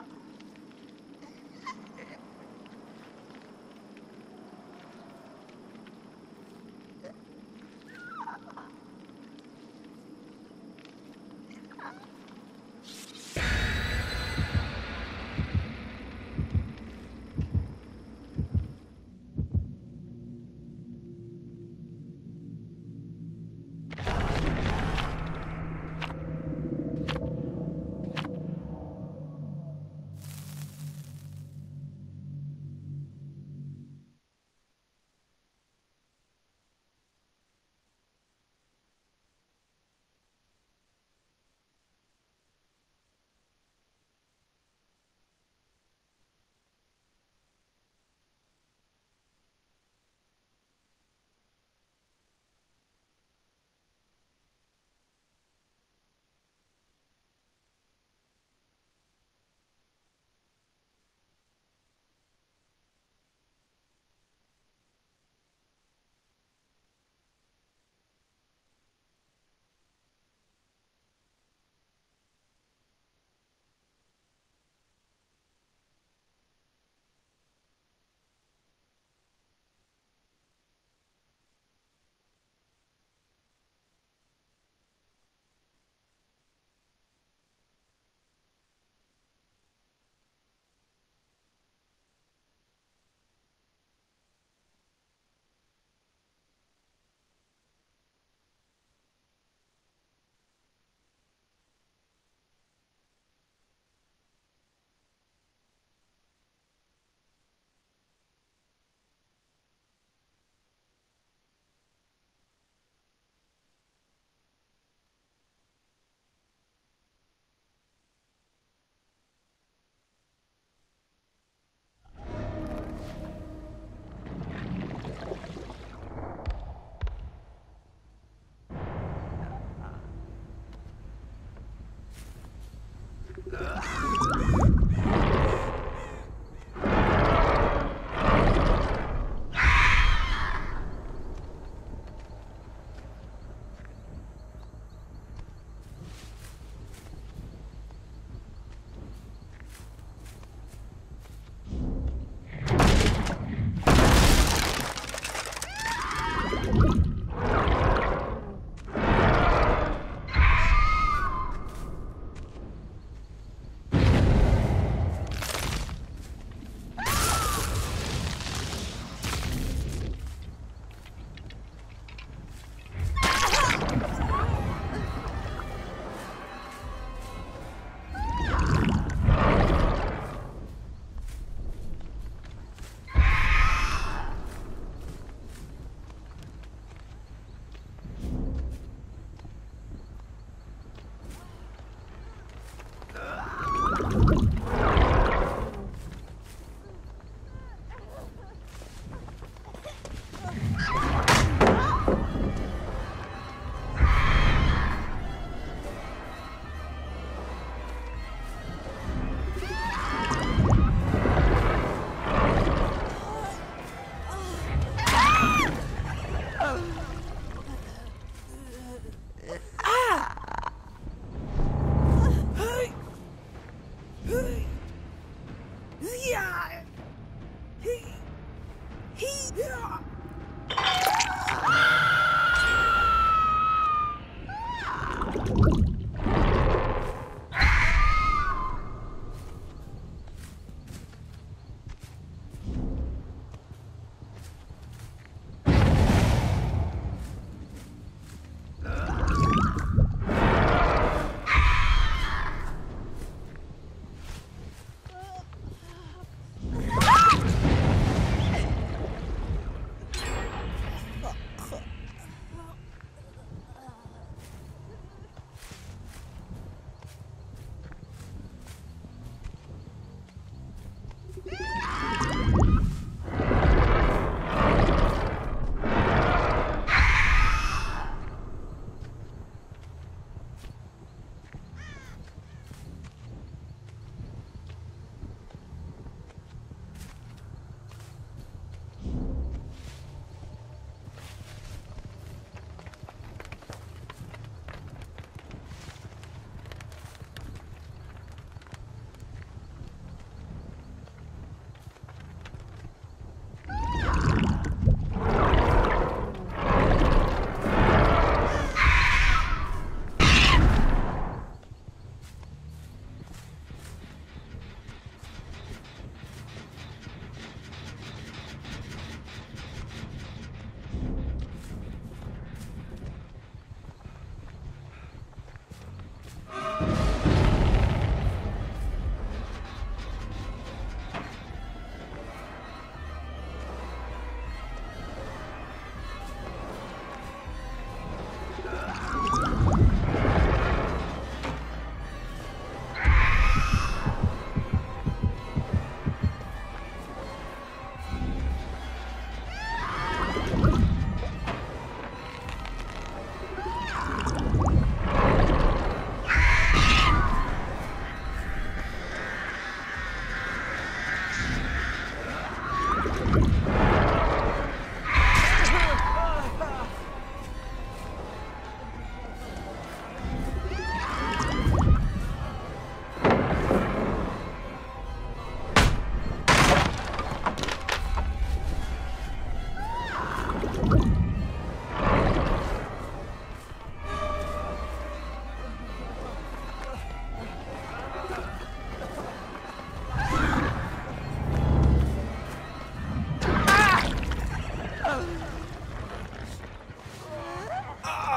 아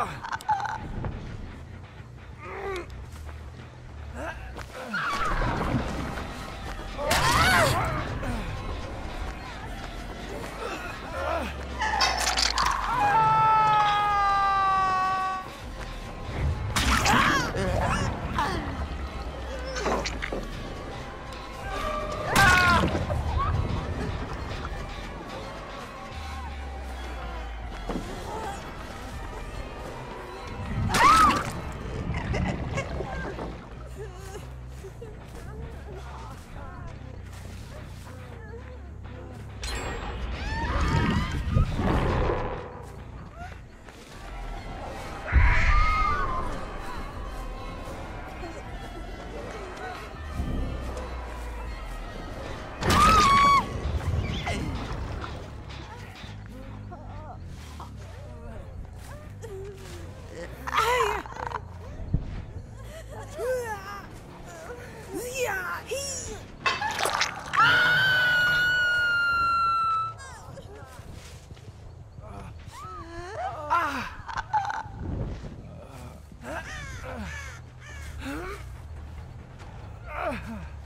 you Ugh.